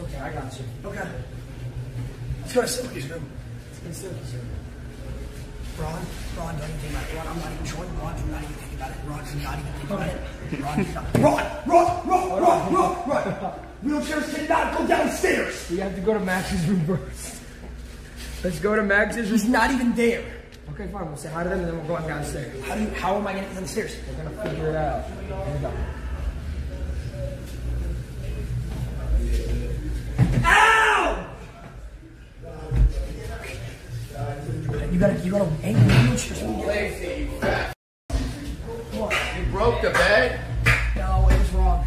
It's okay, I got you. Okay. Let's go to Silky's room. It's Silky's room. Ron, Ron, don't even think about it. Ron, I'm not even showing Ron, do not even think about it. Ron, do not even think about it. Ron, do not. Ron, Ron, Ron, Ron, Ron, Ron. Wheelchairs cannot go downstairs. We have to go to Max's room first. Let's go to Max's room. He's not even there. Okay, fine. We'll say hi to them and then we'll go downstairs. How do you, how am I gonna get downstairs? We're gonna figure it out. Here we go. Gotta, you gotta angle the wheelchairs. when you get- Lacy, you fat. You broke the bed? No, it was wrong.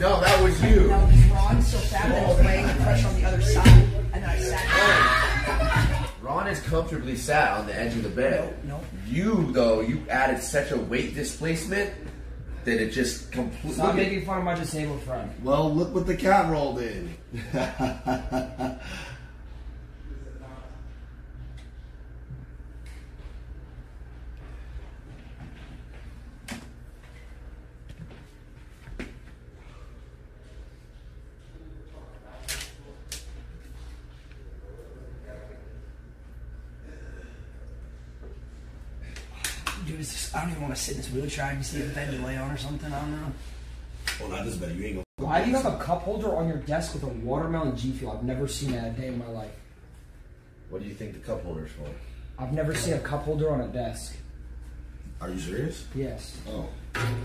No, that was you. No, it was wrong so fast that I was laying the pressure on the other side, and then I sat down. Ron is comfortably sat on the edge of the bed. No, no. You, though, you added such a weight displacement that it just completely. Stop making fun of my disabled friend. Well, look what the cat rolled in. Dude, it's just, I don't even want to sit in this wheelchair. and see a bed to lay on or something. I don't know. well, not this bed. You ain't gonna. Why do you have a cup holder on your desk with a watermelon G Fuel? I've never seen that a day in my life. What do you think the cup holder's for? I've never seen a cup holder on a desk. Are you serious? Yes. Oh,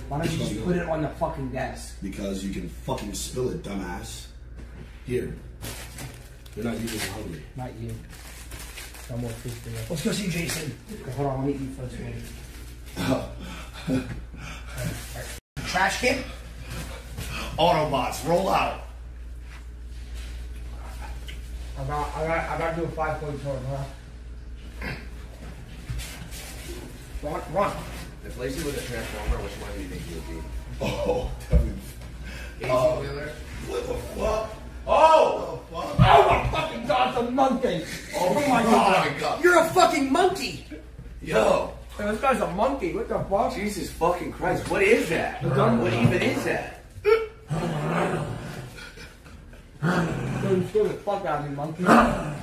Why don't you just put it on the fucking desk? because you can fucking spill it, dumbass. Here. You're not using it hungry. Not you. No more food for you. Let's go see Jason. Hold on, let me eat first. Wait. Trash can? Autobots, roll out. I got, I got, I got to do a five point tour, huh? Run, run. If Lacy was a transformer, which one do you think he would be? Oh, Devin. 18 wheeler? What the fuck? Oh! Oh my fucking god, the monkey! Oh my oh god! my god! You're a fucking monkey. Yo! Hey, this guy's a monkey. What the fuck? Jesus fucking Christ, what is that? What even is that? Dude, screw the fuck out of me, monkey. My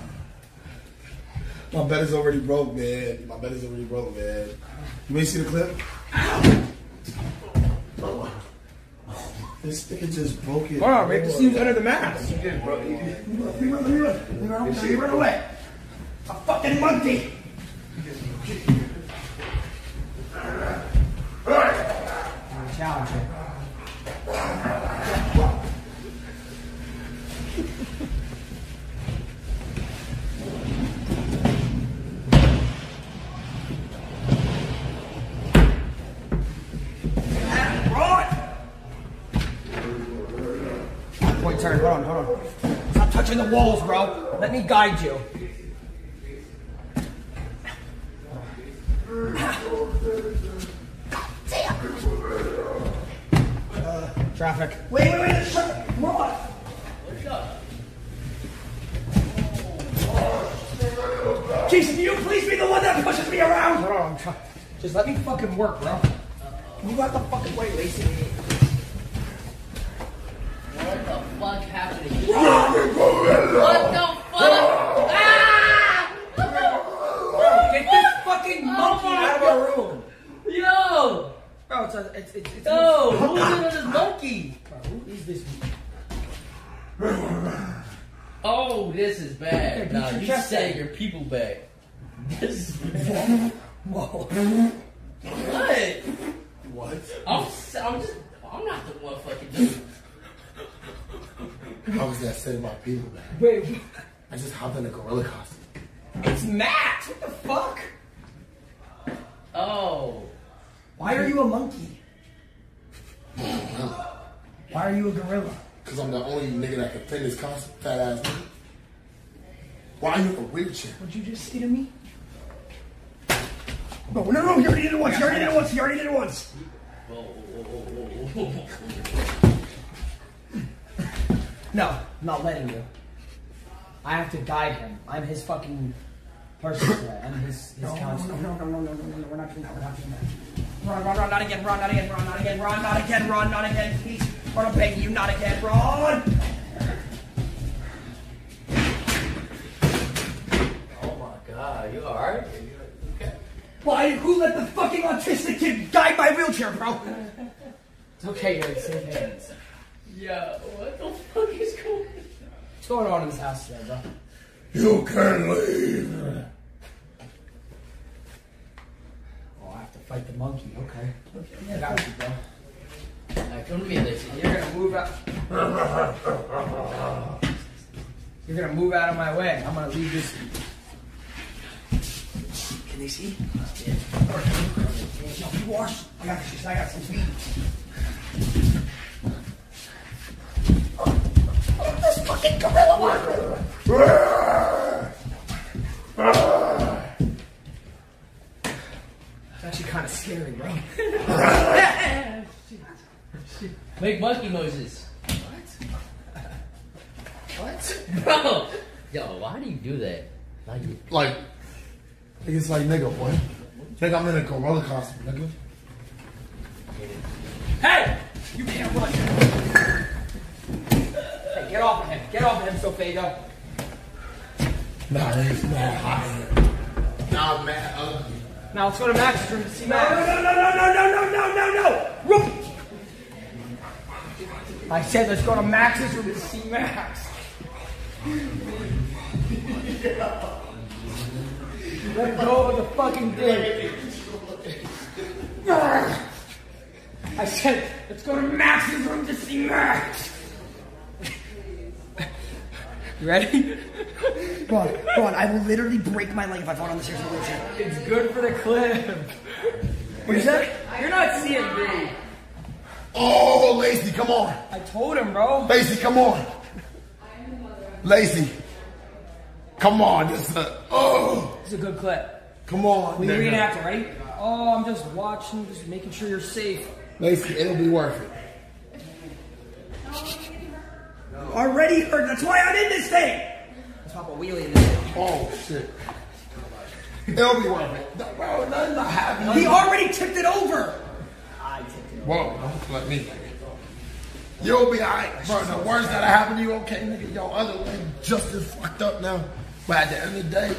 bed is already broke, man. My bed is already broke, man. You may see the clip? This nigga just broke it. Hold on, make the seams under the mask. You did, bro. You did. Let me run, let me run, let me run. Let me run, let me run away. A fucking monkey. Challenge it. Run! Point turn. Hold on, hold on. Stop touching the walls, bro. Let me guide you. Traffic. Wait, wait, wait. there's something. Run! Jason, can you please be the one that pushes me around? Hold on, I'm trying. Just let me fucking work, bro. You got the fucking way, Lacy. What the fuck happened to you? What the fuck? Ah! Get this fucking monkey out of our room. Yo! Bro, it's a, it's, it's, it's Yo! Who's in this monkey? Bro, who is this? Oh, this is Hey, bad. beat Nah, your you chest say out. your people back. This is Whoa. what? What? I'm, s- I'm just. I'm not the one fucking dude. How was that saved my people, man? Wait, I just hopped in a gorilla costume. it's Max. What the fuck? Oh. Why are you a monkey? Why are you a gorilla? Because I'm the only nigga that can fit this costume, fat ass nigga. Why are you in a wheelchair? What'd you just say to me? No, no, no, you already did it once. You already did it once. You already did it once. No, I'm not letting you. I have to guide him. I'm his fucking person today. I'm his, his No, no, counselor. no, no, no, no, no, no, no, we're not doing that. We're not doing that. Run, run, run, not again, run, not again, run, not again, run, not again, run, not again, please. Run, I'm begging you, not again, run. Why, who let the fucking autistic kid guide my wheelchair, bro? It's okay, guys. It's okay. Yo, what the fuck is going on? What's going on in this house today, bro? You can leave. Oh, I have to fight the monkey. Okay. I got you, bro. Alright, come to me, Lacy. You're gonna move out. You're gonna move out of my way. I'm gonna leave this. Can they see? Yeah. Yo, you wash. I got this. I got some speed. Oh, this fucking gorilla one. It's actually kind of scary, bro. Make monkey noises. What? what? Bro! Yo, why do you do that? Like, Like, it's like nigga, boy. Think I'm in a gorilla costume, nigga. Hey! You can't run. Hey, get off of him. Get off of him, Sofego. Nah, it's not hot. Nah, man, ugly. Now let's go to Max's room to see Max. no, no, no, no, no, no, no, no, no. Run. I said let's go to Max's room to see Max. Let go of the fucking thing. I said let's go to Max's room to see Max. You ready? Ron, on. I will literally break my leg if I fall down the stairs in wheelchair. It's good for the clip. What is that? You're not seeing me. Oh, Lacy, come on. I told him, bro. Lacy, come on. Lacy. Come on. This is a, oh, It's a good clip. come on. We nigga. reenact it, ready? Oh, I'm just watching, just making sure you're safe. Lacy, it'll be worth it. Already hurt. That's why I'm in this thing. Let's hop a wheelie in this. Oh, shit. It'll be worth it. No, Bro, nothing not happening. He already tipped it over. Whoa, don't let me. You'll be alright, bro. The worst that'll happen to you, okay, nigga. Your other leg just as fucked up now. But at the end of the day,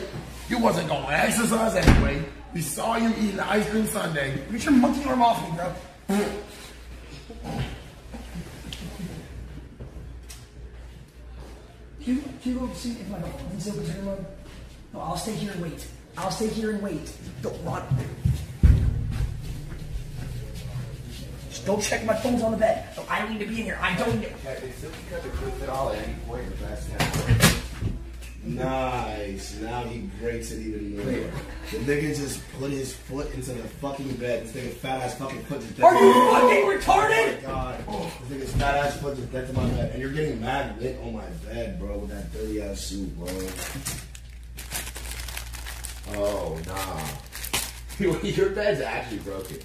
you wasn't gonna exercise anyway. We saw you eating ice cream Sunday. Get your monkey arm off me, bro. Can you, can you go see if my her room? No, I'll stay here and wait. I'll stay here and wait. Don't run. Just don't check my phone's on the bed. No, I need to be in here. I don't need to. Nice. Now he breaks it even more. The nigga just put his foot into the fucking bed. This nigga fat ass fucking foot just Are you fucking retarded? Oh God, this nigga's fat ass foot just dead to my bed, and you're getting mad lit on my bed, bro, with that dirty ass suit, bro. Oh nah. Your bed's actually broken.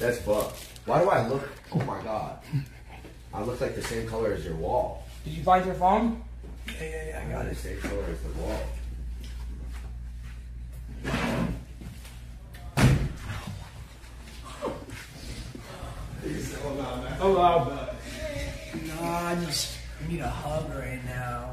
That's fucked. Why do I look? Oh my god. I look like the same color as your wall. Did you find your phone? Yeah, yeah, yeah. I Got got the it. same color as the wall. Hello. No, I just need a hug right now.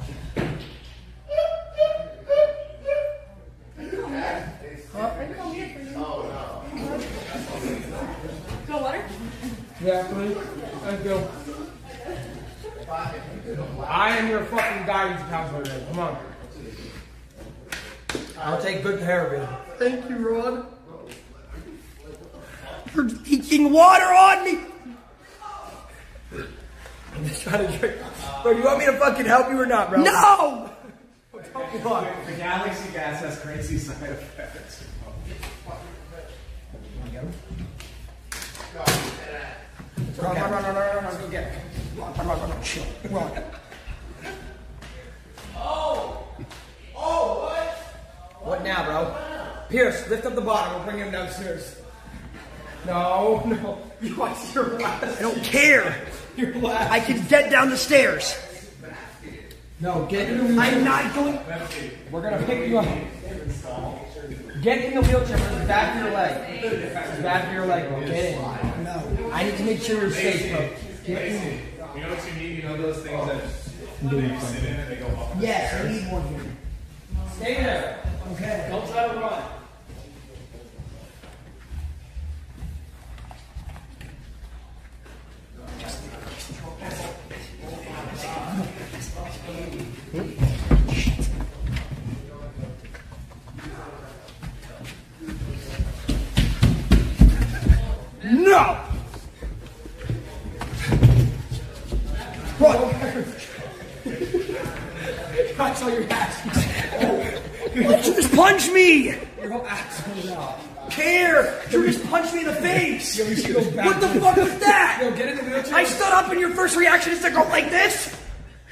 Yeah, please. Thank you. I am your fucking guidance counselor today. Come on. I'll take good care of you. Thank you, Rod. You're leaking water on me. I'm just trying to drink. Bro, you want me to fucking help you or not, bro? No! The galaxy gas has crazy side effects. Run, run, run, run, run, run, get it. Run, run, run, run, run, chill. Run. Oh! Oh, what What now, bro? Pierce, lift up the bottom. We'll bring him downstairs. No, no. You watch your last. I don't care. Your last. I can get down the stairs. No, get in the wheelchair. I'm not going. We're gonna pick you up. Get in the wheelchair, bad for your leg. Back for your leg, bro. Get in. I need to make sure you're safe, bro. You know what you need? You know those things oh. that you sit in and they go off. Yes, I need one here. Stay there. Okay. Don't try to run.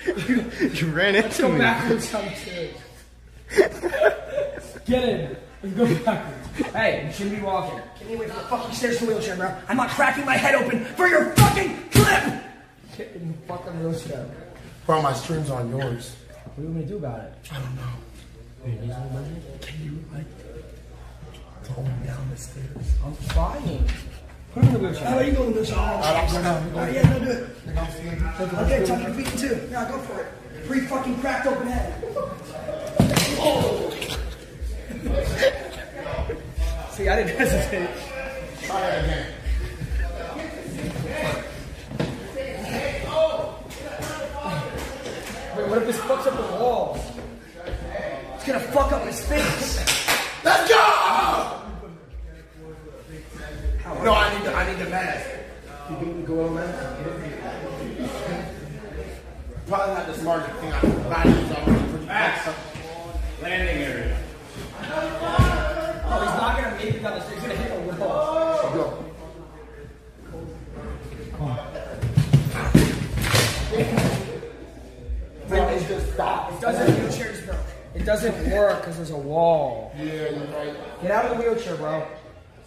You ran into go me. backwards two. Get in. Let's go backwards. Hey, you shouldn't be walking. Get me away from the fucking stairs to the wheelchair, bro. I'm not cracking my head open for your fucking clip! Get in the fucking wheelchair. Bro, my stream's on yours. What do you want me to do about it? I don't know. Can you, like, go down the stairs? I'm trying. Put him about you go in the wheelchair? I don't know. Alright, yeah, no, do it. Okay, tuck your feet in too. Yeah, go for it. Pre fucking cracked open head. See, I didn't hesitate. Try that again. Wait, what if this fucks up the wall? It's gonna fuck up his face. Let's go! No, I need the, I need the mask. You think we go on mask? Probably not the smartest thing I can buy. These already pretty Max. Landing area. Oh, he's not gonna make it down the stairs. He's gonna hit the wall. Go. Please just stop. It doesn't wheelchair's broke. It doesn't work because there's a wall. Yeah, you're right. Get out of the wheelchair, bro.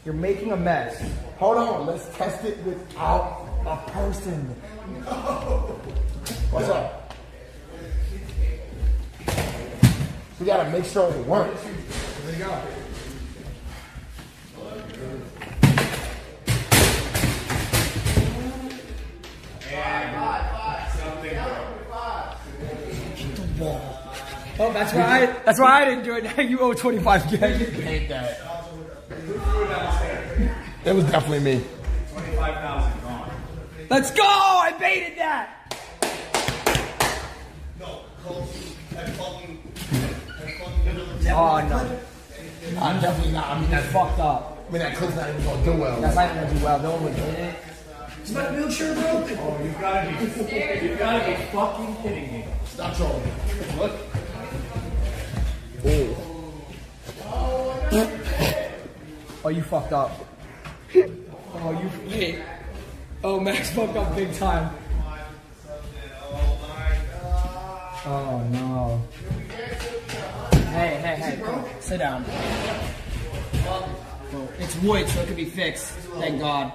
You're making a mess. Hold on, let's test it without a person. What's up? We gotta make sure it works. There you go. Oh, that's why I, that's why I didn't do it. Now you owe 25k. Hate that. It was definitely me. 25,000 gone. Let's go! I baited that. Oh no, I'm definitely not. I mean, that's that's fucked up. I mean, that clip's not even gonna do well. That's not even gonna do well. No one would hit it. Is my wheelchair broken? Oh, you've gotta be, you've gotta be fucking kidding me. Stop trolling. Look. Oh. Oh, you fucked up. Oh, you hit. Oh, Max fucked up big time. Oh no. Hey, hey, hey, bro. Sit down. Well, it's wood, so it can be fixed. Thank God.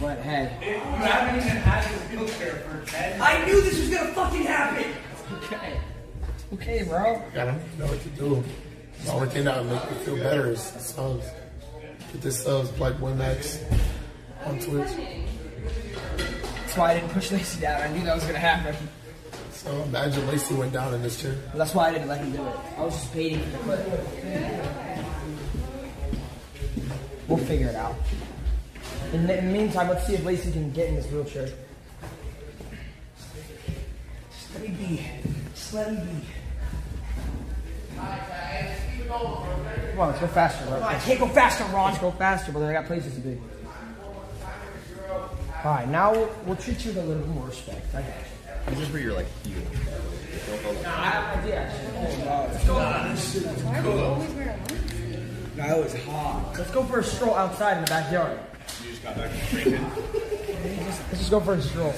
But hey, You haven't even had this wheelchair for 10 I knew this was gonna fucking happen. okay. Okay, bro. Gotta know what to do. The only thing that would make me feel better is the subs. Get this subs, Black Boy Max on Twitch. That's why I didn't push Lacy down. I knew that was gonna happen. So imagine Lacy went down in this chair. But that's why I didn't let him do it. I was just baiting for the clip. We'll figure it out. In the, in the meantime, let's see if Lacy can get in this wheelchair. Just let me be. Just let me be. Come on, let's go faster, bro. Come on, I can't go faster, Ron. Let's go faster, brother. I got places to be. All right, now we'll, we'll treat you with a little bit more respect. I got you. This is where you're like, you. Nah, I, I did actually. Oh, God. Let's go. Why do you always wear a mask? That was hot. Let's go for a stroll outside in the backyard. You just got back from drinking. Let's just go for a stroll.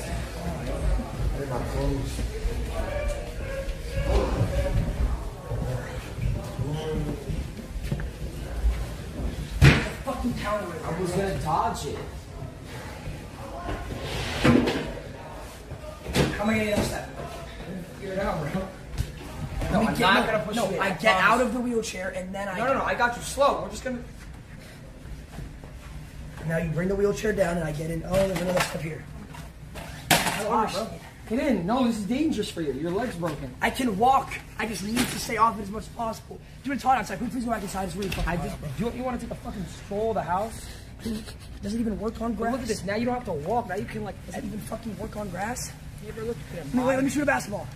Fucking counter it. I was gonna dodge it. How am I getting up step? Figure it out, bro. No, I'm get- not no, gonna push No, you. I get out of the wheelchair and then I. No, no, no. I got you slow. We're just gonna. Now you bring the wheelchair down and I get in. Oh, there's another step here. Don't understand. Get in. No, this is dangerous for you. Your leg's broken. I can walk. I just need to stay off it as much as possible. Doing it's hot outside. Can we please go back inside? It's really fucking I hot, just. bro. Do you, you want to take a fucking stroll of the house? Does it even work on grass? look at this. Now you don't have to walk. Now you can like. Does it even fucking work on grass? Never looked at them. Wait, wait, let me shoot a basketball.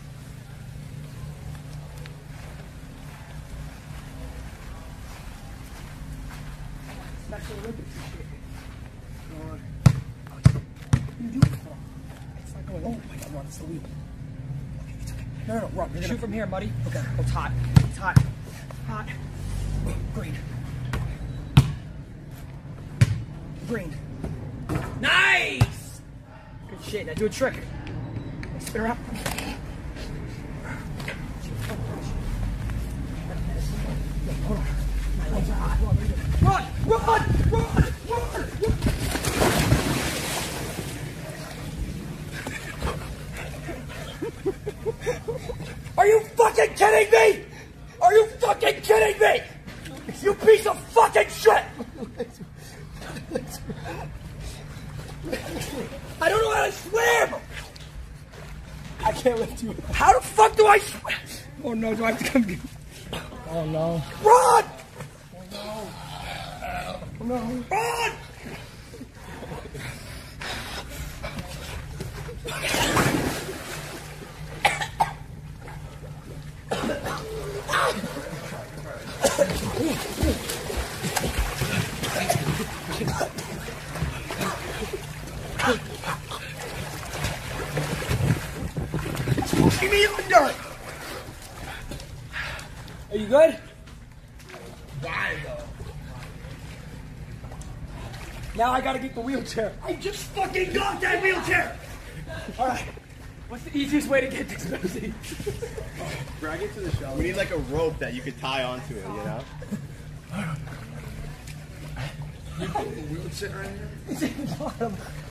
Oh my God, it's the wheel. No, no, no, Ron, shoot gonna... from here, buddy. Okay. Oh, it's hot. It's hot. Hot. Green. Green. Nice. Good shit. Now do a trick. Spin around. Run! Run! Run! Run! Are you fucking kidding me? Are you fucking kidding me? You piece of fucking shit! I don't know how to swim! I can't lift you. How the fuck do I swim? Oh no, do I have to come get Oh no. Run! Oh no. Run! Pushing me under! Are you good? Why though? Now I gotta get the wheelchair. I just fucking got that wheelchair! Alright. What's the easiest way to get this Pepsi? Drag it to the shelf. We need like a rope that you could tie onto it, you know? You put the wheelchair right here? It's in the bottom.